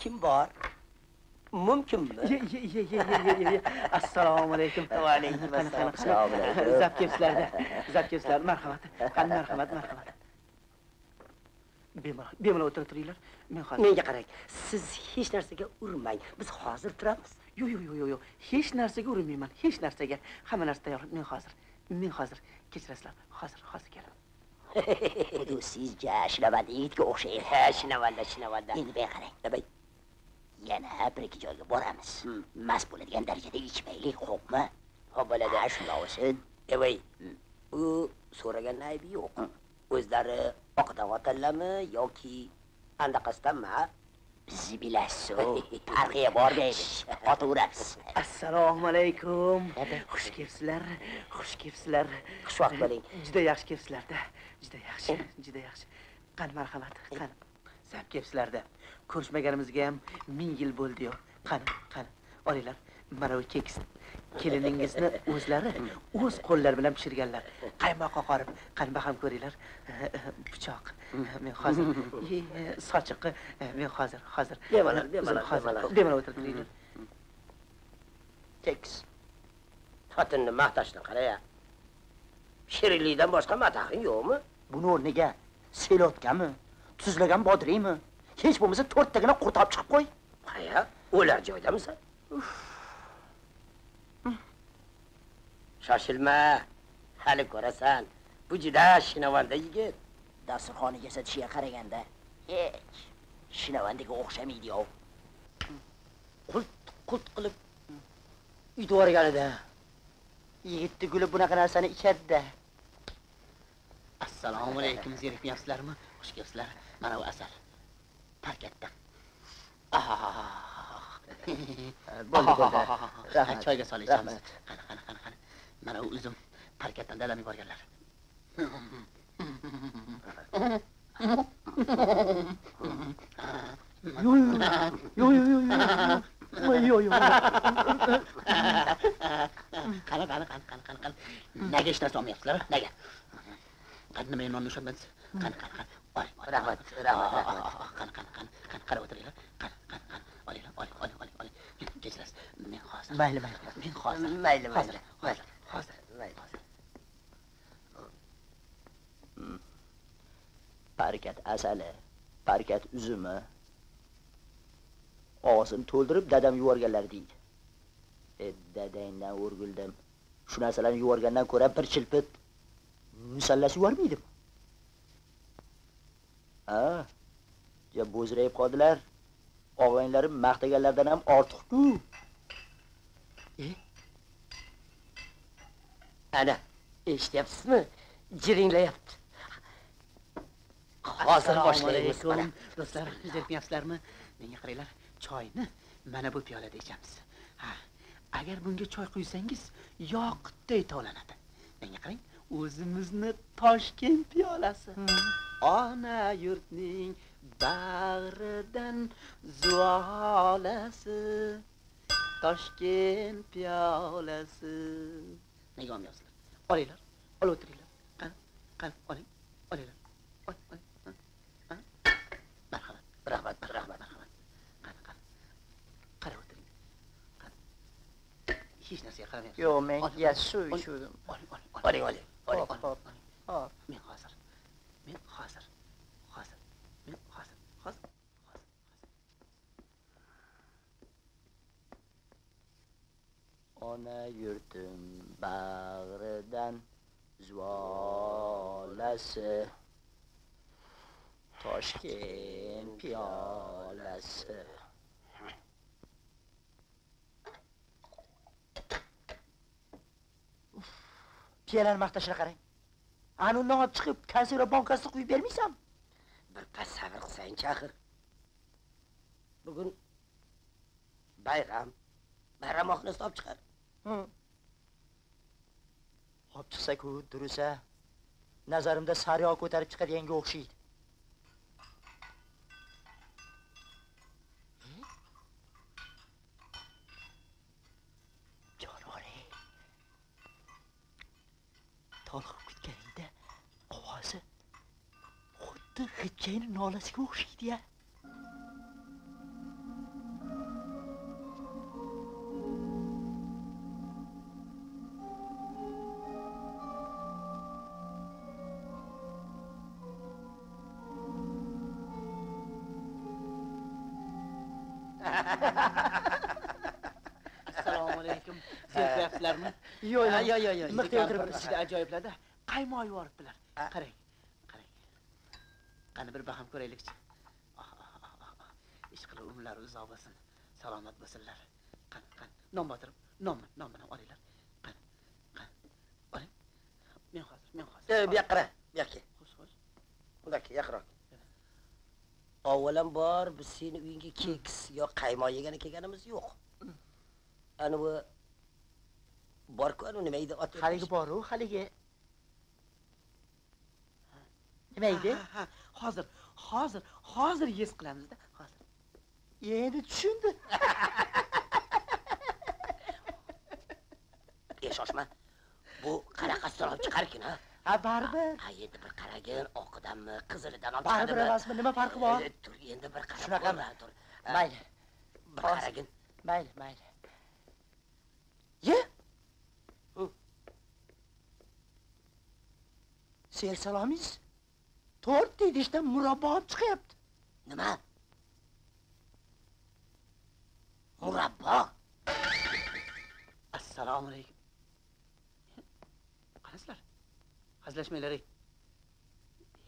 kim bor? Mumkinmi Ye, ye, ye, ye, ye, ye, ye. assalomu alaykum. Va alaykum assalom. Assalomu alaykum. zap kelibsizlarda zap kelibsizlar marhamat qani marhamat marhamat. Bemalol bemalol o'tira turinglar. Men hozir menga qarang siz hech narsaga urmang. Biz hozir turamiz. Yo'q yo'q yo'q yo'q. Hech narsaga urinmayman hech narsaga. Hamma narsa tayyor men hozir men hozir kechirasizlar. Hozir hozir kelaman Xudo sizga shinavanda yigitga o'xshaydi. Ha shinavanda shinavanda endi men qarang. Nima yana bir ikki joyga boramiz. Mast bo'ladigan darajada ichmaylik xo'pmi? Ho'p bo'ladi shundoq bo'lsin. Evay u so'ragan aybi yo'q. O'zlari oqdan otanlarmi yoki andaqasidanmi bizni bilasiz farqiga bormaydi. Otaveramiz assalomu alaykum. Xush kelibsizlar xush kelibsizlar. Xushvaqt bo'ling. Juda yaxshi kelibsizlarda. Juda yaxshi juda yaxshi. Qani marhamat qani. Zap kelibsizlarda ko'rishmaganimizga ham ming yil bo'ldi-yu qani qani olinglar mana bu keks. Keliningizni o'zlari o'z qo'llari bilan pishirganlar. Qaymoqqa qorib qani baham ko'ringlar. Pichoq. Men hozir sochiqi e, men hozir hozir. Bemalol, bemalol, bemalol. bemalol o'tirib turinglar keks. Xotinni maqtashni qaraya shirinlikdan boshqa mataxing yo'qmi? Buni o'rniga selotgami, tuzlagan bodringmi? Hech bo'lmasa to'rttagina qurt olib chiqib qo'y. qaya o'lar joydamisan shoshilma hali ko'rasan bu juda shinavanda yigit Dasturxoniga satishiga qaraganda hech shinavandaga o'xshamaydi-yu. qult qult qilib yuborganida Yigitni guli bunaqa narsani ichadi-da. assalomu alaykum zerikmayapsizlarmi xush kelibsizlar mana bu asar parkatdan Bo'ldi, bo'ldi. Rahmat. choyga Rahmat. qani qani qani qani mana u uzum parkatdan dadam yuborganlar Yo yo yo. Yo yo. Voy yo. Yo. qani qani qani qani qani qani hech narsa olmayapsizlar nega qani nima nonni ushlamadingiz qani qani qani oling Rahmat, rahmat, rahmat. qani qani qani qani qarab o'tiringlar qani qani qani olinglar oling oling oling oling kechirasiz men hozir Mayli, mayli. men hozir mayli hozir mayli hozir hozir mayli Parkat asali, parkat uzumi. Og'zini to'ldirib dadam yuborganlar deydi. E, dadangdan o'rgildim. Shu narsalarni yuborgandan ko'ra bir chilpit musallas yubormaydimi? Ha? Ja bo'zrayib qoldilar. Og'aylarim maqtaganlardan ham ortiq-ku. ana eshityapsizmi? Jiringlayapti. Hozir boshlaymiz. do'stlar zerikmayapsizlarmi menga qaranglar choyni mana bu piyolada ichamiz. Ha agar bunga choy quysangiz yoqutday tovlanadi. Menga qarang o'zimizni toshkent piyolasi ona yurtning bag'ridan zuvolasi toshkent piyolasi. Nega olmayapsizlar olinglar olib o'tiringlar. Qani qani oling olinglar. Oling oling ha, ha. marhamat rahmat rahmat marhamat. Qani qani? Qarab o'tiring. Qani? Hech narsaga qaramayapsiz. Yo'q, men suv ichuvdim. oling oling. Oling oling. Oling Hop, hop. oling Hop. men hozir men hozir hozir men hozir hozir hozir Ona yurtim bag'ridan zvolasi Toshkent piyolasi. Uf, Piyolani maqtashini qarang. Ani undan olib chiqib konserva bankasida quyib bermaysan? bir pas sabr qilsangchi axir bugun bayram. Bayram oxirasida olib chiqar Olib chiqsa-ku durisa nazarimda saryo ko'tarib chiqadiganga o'xshaydi. Jonore. Toliqib ketganingda ovozi xuddi hijjayni nolasiga o'xshaydi-ya. Assalomu alaykum. Zerikayapsizlarmi Yo'q, yo'q, yo'q, yo'q. Kampir o'tiribmiz. juda ajoyiblarda. Qaymoq yuboribdilar. Qarang qarang. Qani bir baham ko'raylikchi. Ah, ah, ah, ah, ah. ish qilib umrlari uzoq bo'lsin. Salomat bo'lsinlar. Qani qani. Non botirib nonni nonni ham olinglar. Qani qani. Oling. Men hozir men hozir. Bu yoqqa qara, bu yoqqa. xo'sh xo'sh. Undaki yaqinroq. Avvalambor biz seni uyingga keks yo qaymoq yegani kelganimiz yo'q. Ani bu bor-ku, anu nima edi ot? haligi boru haligi nima edi hozir hozir hozir yes qilamizda hozir endi tushundim E, shoshma. Bu qanaqasidan olib chiqarkin, ha? Ha baribir. Ha, endi bir qaragin, oqidanmi, qizilidan olib baribir emasmi nima farqi bor? Tur, endi bir qarab Shunaqami? tur. Mayli. Bir qaragin. mayli mayli. Ye! Sel salomingiz to'rtta idishdan murabbo olib chiqyapti. Nima? Murabbo. assalomu alaykum Hazleşmeleri.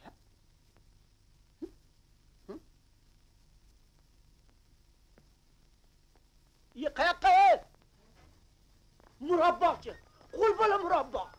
Ya. Hı? Hı? Ya kayak kayak. Murabbakçı. Kulbala murabbak.